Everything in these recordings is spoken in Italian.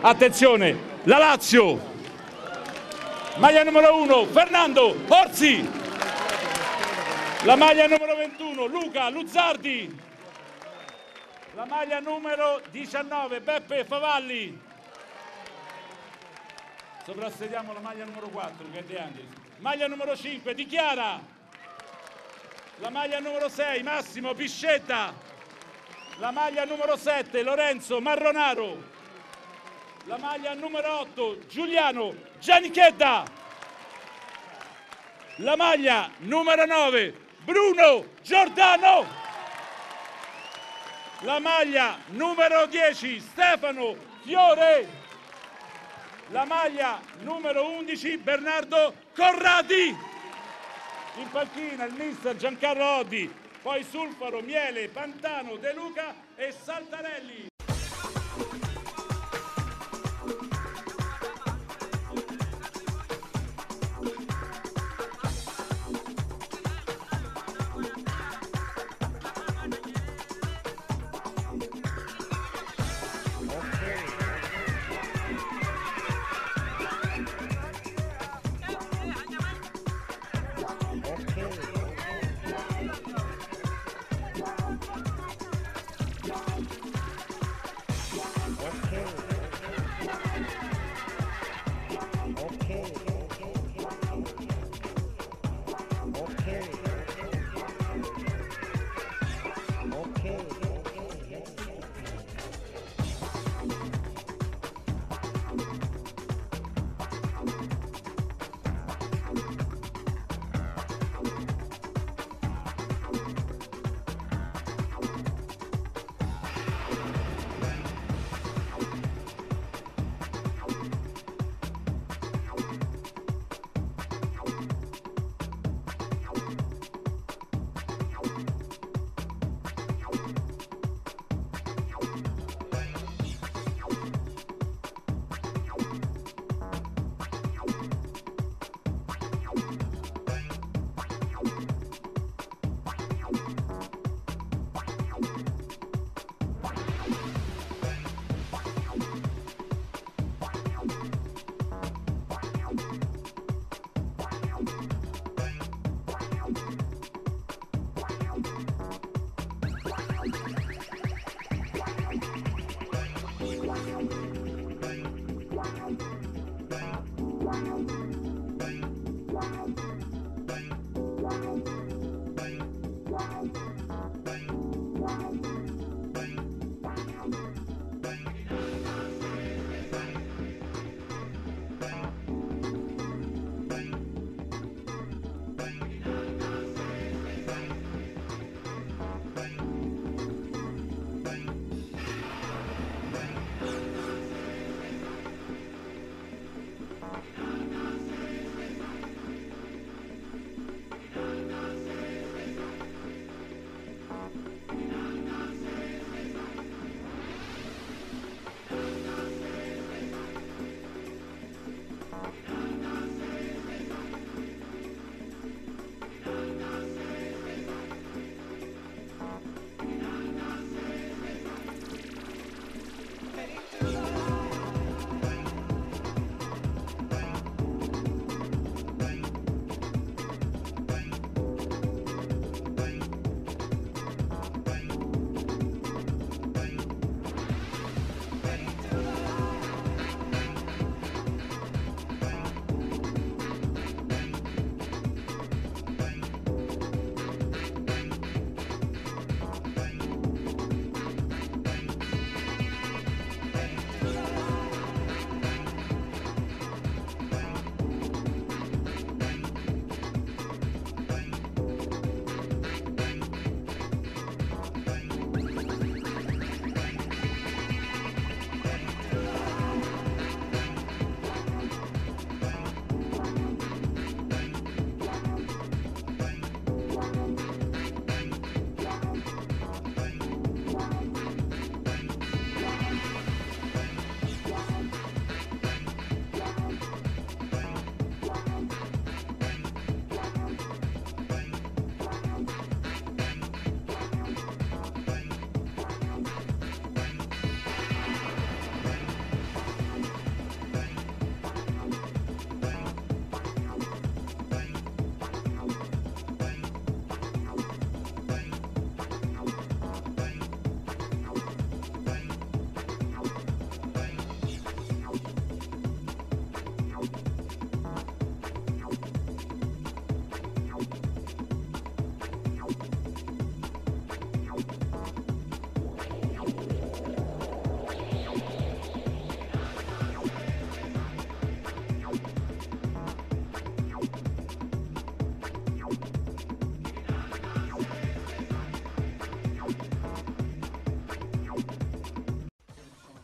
Attenzione, la Lazio. Maglia numero 1, Fernando Orsi. La maglia numero 21, Luca Luzzardi. La maglia numero 19, Beppe Favalli. Soprassediamo la maglia numero 4, che è De Angelis. Maglia numero 5, Di Chiara. La maglia numero 6, Massimo Piscetta. La maglia numero 7, Lorenzo Marronaro. La maglia numero 8, Giuliano Gianichedda. La maglia numero 9, Bruno Giordano. La maglia numero 10, Stefano Fiore. La maglia numero 11, Bernardo Corradi. In panchina il mister Giancarlo Oddi, poi Sulfaro, Miele, Pantano, De Luca e Saltarelli. Yeah.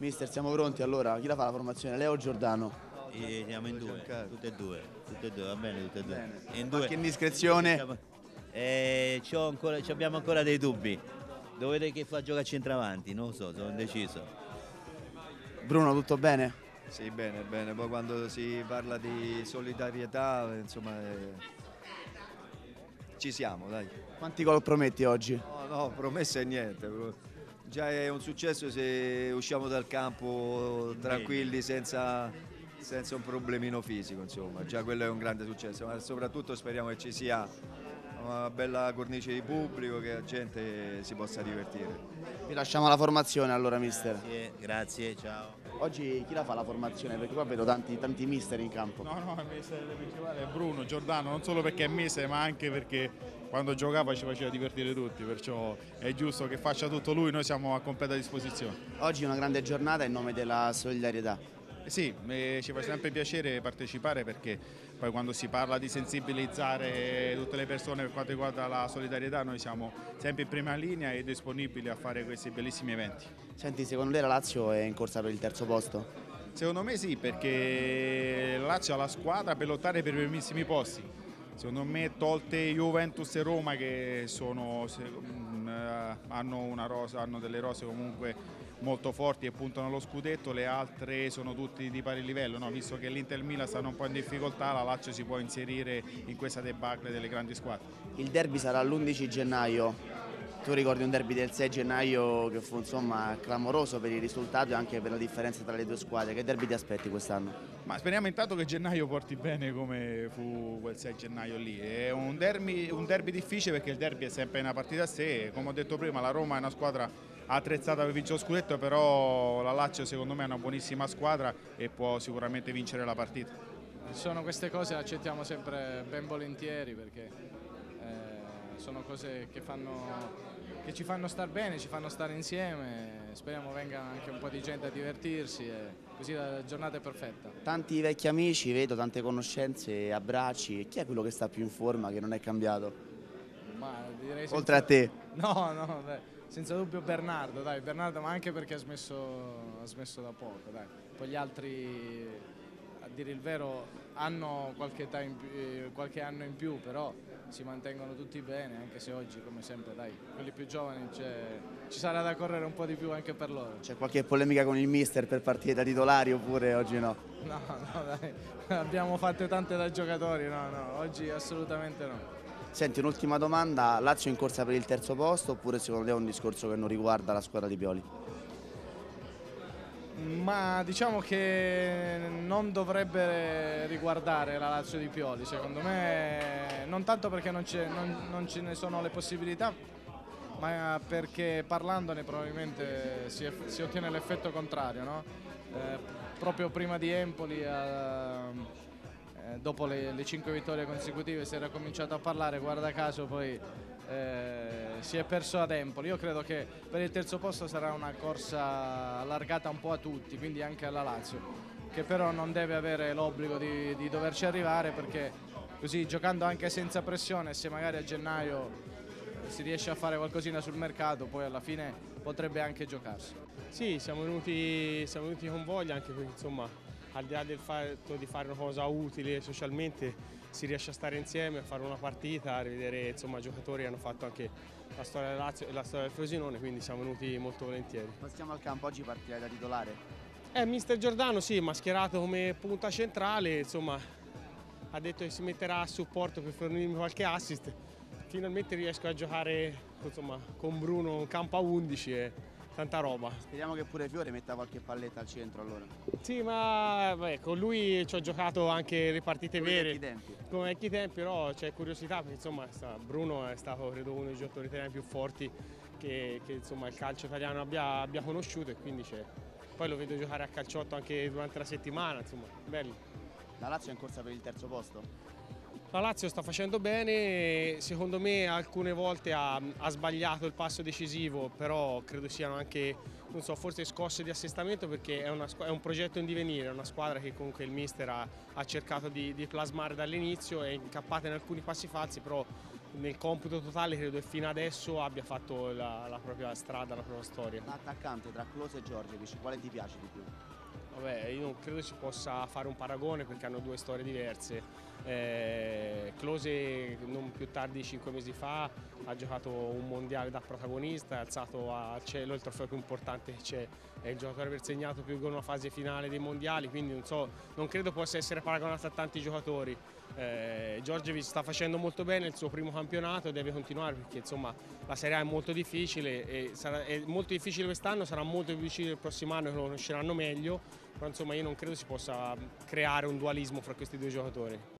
Mister, siamo pronti allora. Chi la fa la formazione? Leo o Giordano? E siamo in due, tutte e due, tutte e due, va bene tutte e due. Bene. In Qualche indiscrezione? Eh, ancora, ci abbiamo ancora dei dubbi. Dovete che fa giocare a centravanti, non lo so, sono indeciso. Bruno, tutto bene? Sì, bene, bene. Poi quando si parla di solidarietà, insomma, eh, ci siamo, dai. Quanti gol prometti oggi? No, no, promesse niente. Già è un successo se usciamo dal campo tranquilli, senza, senza un problemino fisico, insomma. Già quello è un grande successo, ma soprattutto speriamo che ci sia una bella cornice di pubblico, che la gente si possa divertire. Vi lasciamo la formazione allora, mister. Grazie, grazie, ciao. Oggi chi la fa la formazione? Perché qua vedo tanti, tanti mister in campo. No, no, il mister principale è Bruno Giordano, non solo perché è mese, ma anche perché quando giocava ci faceva divertire tutti, perciò è giusto che faccia tutto lui, noi siamo a completa disposizione. Oggi è una grande giornata in nome della solidarietà. Eh Sì, ci fa sempre piacere partecipare perché poi quando si parla di sensibilizzare tutte le persone per quanto riguarda la solidarietà noi siamo sempre in prima linea e disponibili a fare questi bellissimi eventi. Senti, secondo te la Lazio è in corsa per il terzo posto? Secondo me sì, perché la Lazio ha la squadra per lottare per i primissimi posti. Secondo me tolte Juventus e Roma che sono, se- mm, eh, hanno, rosa, hanno delle rose comunque molto forti e puntano allo scudetto, le altre sono tutti di pari livello, no? visto che l'Inter il Milan stanno un po' in difficoltà, la Lazio si può inserire in questa debacle delle grandi squadre. Il derby sarà l'11 gennaio. Tu ricordi un derby del 6 gennaio che fu insomma clamoroso per il risultato e anche per la differenza tra le due squadre. Che derby ti aspetti quest'anno? Ma speriamo intanto che gennaio porti bene come fu quel 6 gennaio lì. È un derby, un derby difficile perché il derby è sempre una partita a sé. Come ho detto prima, la Roma è una squadra attrezzata per vincere lo scudetto, però la Lazio secondo me è una buonissima squadra e può sicuramente vincere la partita. Sono queste cose che accettiamo sempre ben volentieri perché sono cose che, fanno- che ci fanno star bene, ci fanno stare insieme. Speriamo venga anche un po' di gente a divertirsi e così la giornata è perfetta. Tanti vecchi amici, vedo tante conoscenze, abbracci. Chi è quello che sta più in forma, che non è cambiato? Ma direi senza- Oltre a te. No, no, beh, senza dubbio Bernardo, dai, Bernardo, ma anche perché ha smesso, ha smesso da poco, dai. Poi gli altri, a dire il vero, hanno qualche, età in più- eh, qualche anno in più, però si mantengono tutti bene, anche se oggi, come sempre, dai, quelli più giovani ci sarà da correre un po' di più anche per loro. C'è qualche polemica con il mister per partite da titolari oppure oggi no? No, no, dai, abbiamo fatte tante da giocatori, no, no, oggi assolutamente no. Senti, un'ultima domanda. Lazio in corsa per il terzo posto oppure secondo te è un discorso che non riguarda la squadra di Pioli? Ma diciamo che non dovrebbe riguardare la Lazio di Pioli, secondo me, non tanto perché non, non- non ce ne sono le possibilità, ma perché parlandone probabilmente si, si ottiene l'effetto contrario. no? Eh, proprio prima di Empoli, eh, eh, dopo le, le cinque vittorie consecutive, si era cominciato a parlare, guarda caso poi eh, si è perso ad Empoli. Io credo che per il terzo posto sarà una corsa allargata un po' a tutti, quindi anche alla Lazio, che però non deve avere l'obbligo di, di doverci arrivare perché così giocando anche senza pressione, se magari a gennaio eh, si riesce a fare qualcosina sul mercato, poi alla fine potrebbe anche giocarsi. Sì, siamo venuti, siamo venuti con voglia anche perché insomma al di là del fatto di fare una cosa utile socialmente si riesce a stare insieme, a fare una partita, a rivedere insomma giocatori che hanno fatto anche la storia del Lazio e la storia del Frosinone, quindi siamo venuti molto volentieri. Passiamo al campo, oggi partirai da titolare. Eh, mister Giordano sì, mascherato come punta centrale, insomma ha detto che si metterà a supporto per fornirmi qualche assist. Finalmente riesco a giocare insomma, con Bruno un campo a 11 e tanta roba. Speriamo che pure Fiore metta qualche palletta al centro allora. Sì, ma beh, con lui ci ho giocato anche le partite ai vere, come vecchi tempi, però c'è curiosità perché insomma Bruno è stato credo uno dei giocatori italiani più forti che, che, insomma, il calcio italiano abbia, abbia conosciuto e quindi c'è. Poi lo vedo giocare a calciotto anche durante la settimana, insomma, bello. La Lazio è in corsa per il terzo posto. La Lazio sta facendo bene, secondo me alcune volte ha, ha sbagliato il passo decisivo, però credo siano anche, non so, forse scosse di assestamento perché è, una è un progetto in divenire, è una squadra che comunque il mister ha, ha cercato di, di plasmare dall'inizio, è incappata in alcuni passi falsi, però nel computo totale credo che fino adesso abbia fatto la, la propria strada, la propria storia. L'attaccante tra Close e Giorgevic, quale ti piace di più? Vabbè, io non credo si possa fare un paragone perché hanno due storie diverse. Eh, Close non più tardi di cinque mesi fa ha giocato un mondiale da protagonista, ha alzato al cielo il trofeo più importante che c'è, è il giocatore per segnato più in una fase finale dei mondiali, quindi non, so, non credo possa essere paragonato a tanti giocatori. Eh, Giorgevic sta facendo molto bene il suo primo campionato e deve continuare perché insomma la Serie A è molto difficile, e sarà, è molto difficile quest'anno, sarà molto difficile il prossimo anno che lo conosceranno meglio, però insomma io non credo si possa creare un dualismo fra questi due giocatori.